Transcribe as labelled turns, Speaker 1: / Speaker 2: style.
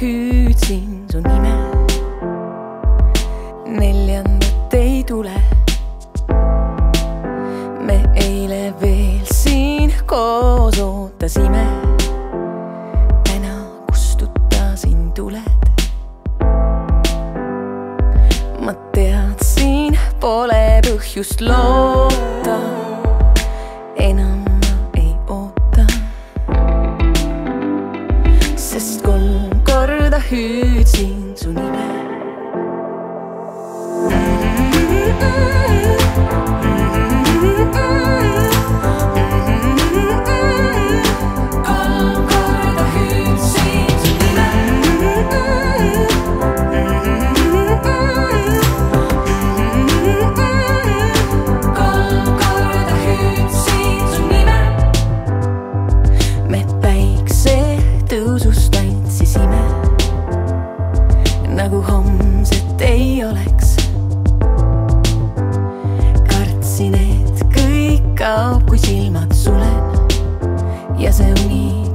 Speaker 1: hüüdsin su nime. neljandat ei tule. me eile veel siin koos ootasime. täna kustutasin tuled. ma teadsin, pole põhjust loota nagu homset ei oleks. kartsin, et kõik kaob, kui silmad sulen ja see uni